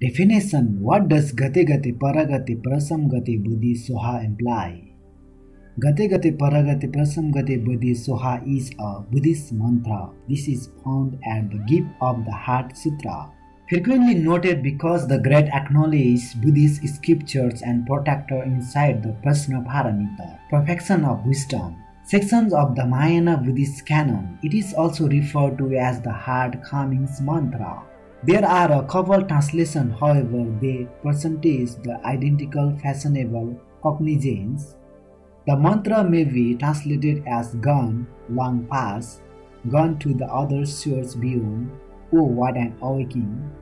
Definition What does Gate Gate Paragate Prasam Gate Bodhi Soha imply? Gate Gate Paragate Prasam Gate Bodhi Soha is a Buddhist mantra. This is found at the Gift of the Heart Sutra. Frequently noted because the great acknowledge Buddhist scriptures and protector inside the Prajnaparamita, perfection of wisdom. Sections of the Mahayana Buddhist canon. It is also referred to as the heart calming mantra. There are a couple translations, however, they percentage the identical fashionable cognizance. The mantra may be translated as gone, long past, gone to the other shores beyond, oh what an awakening.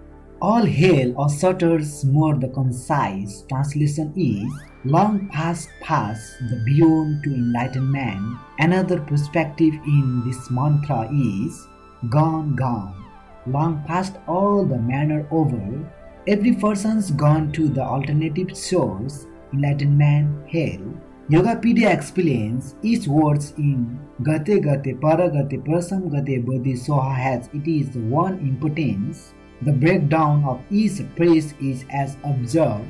All hail or Sutter's more the concise translation is long past past the beyond to enlighten man. Another perspective in this mantra is gone gone long past all the manner over, every person's gone to the alternative enlightened man, hell. Yogapedia explains each words in Gate Gate Paragate Prasam Gate Bodhi has it is one importance. The breakdown of each phrase is as observed.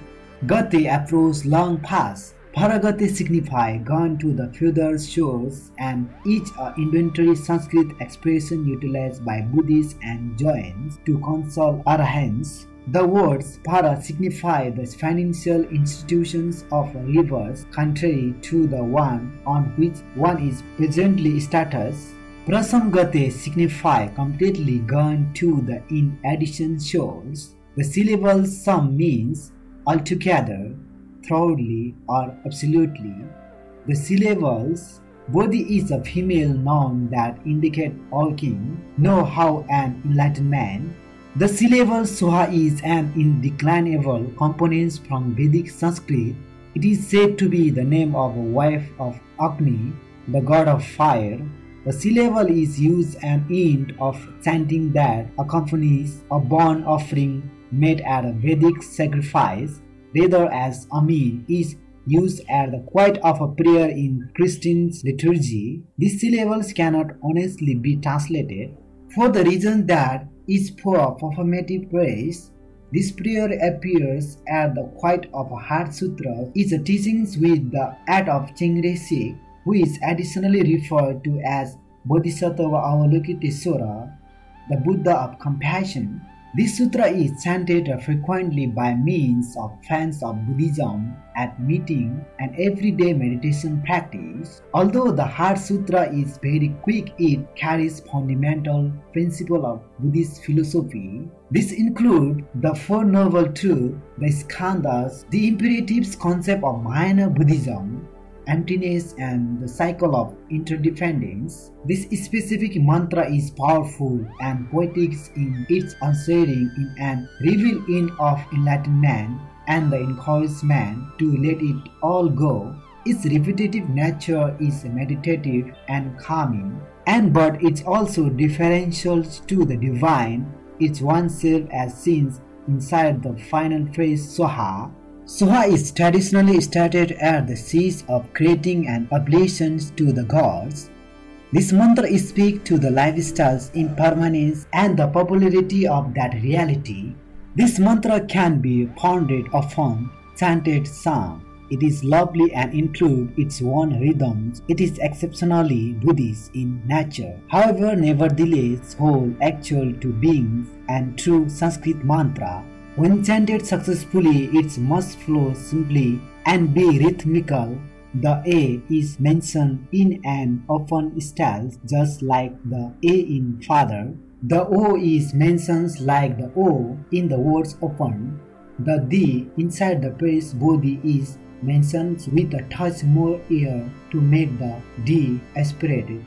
Gate approach long past, Paragati signify gone to the further shores and each a inventory Sanskrit expression utilized by Buddhists and Jains to console arahants. The words para signify the financial institutions of rivers contrary to the one on which one is presently status. Prasamgate signify completely gone to the in addition shores. The syllable sum means altogether thoroughly or absolutely. The syllables Bodhi is a female noun that indicate walking, know how an enlightened man. The syllable Soha is an indeclinable component from Vedic Sanskrit. It is said to be the name of a wife of Agni, the god of fire. The syllable is used an end of chanting that accompanies a burnt offering made at a Vedic sacrifice rather as Amin is used at the quiet of a prayer in Christian liturgy, these syllables cannot honestly be translated for the reason that is for performative praise. This prayer appears at the quiet of a Heart Sutra is a teachings with the act of Chengre who is additionally referred to as Bodhisattva Avalokitesvara, the Buddha of compassion. This sutra is chanted frequently by means of fans of Buddhism at meeting and everyday meditation practice. Although the Heart Sutra is very quick, it carries fundamental principle of Buddhist philosophy. This include the Four Noble Truths, the Skandhas, the imperatives concept of Mahayana Buddhism, emptiness and the cycle of interdependence. This specific mantra is powerful and poetic in its unsharing in an reveal in of enlightened man and the encouraged man to let it all go. Its repetitive nature is meditative and calming, and but it's also differential to the divine, it's oneself as seen inside the final phrase Soha Soha is traditionally started at the seas of creating and oblations to the gods. This mantra speaks to the lifestyle's impermanence and the popularity of that reality. This mantra can be pondered often, chanted, sung. It is lovely and include its own rhythms. It is exceptionally Buddhist in nature. However, nevertheless, whole, actual to beings and true Sanskrit mantra when chanted successfully, it must flow simply and be rhythmical. The A is mentioned in an open style just like the A in father. The O is mentioned like the O in the words open. The D inside the phrase body is mentioned with a touch more air to make the D aspirated.